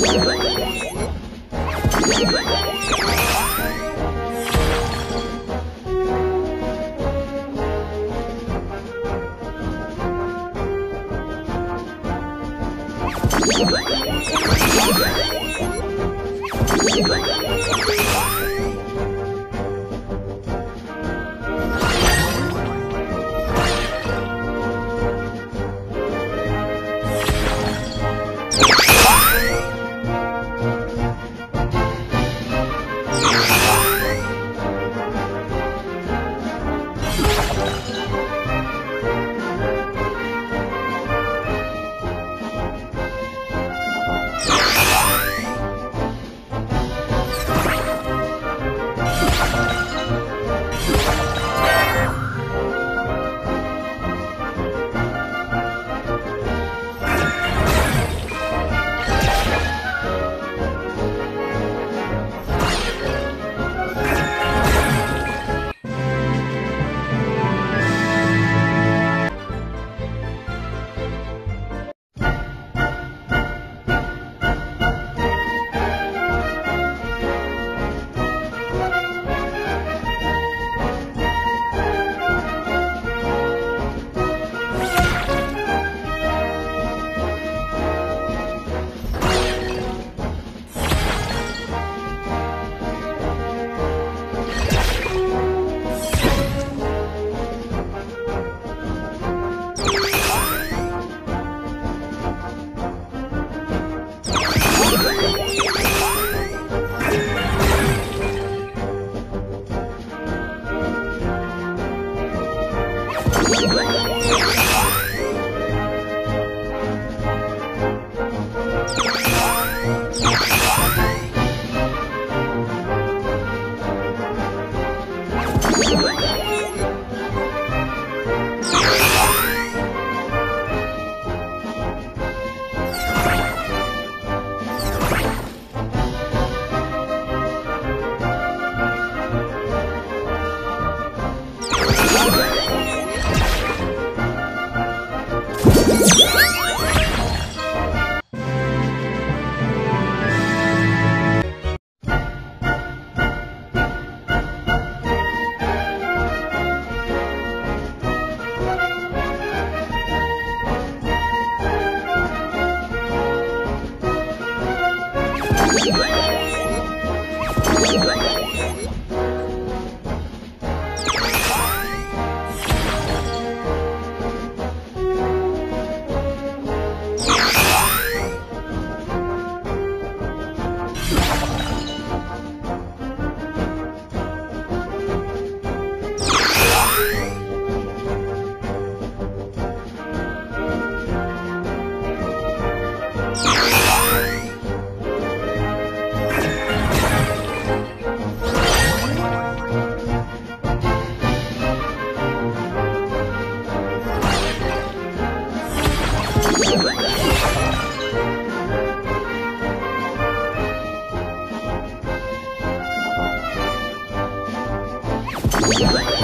What? What? Yeah.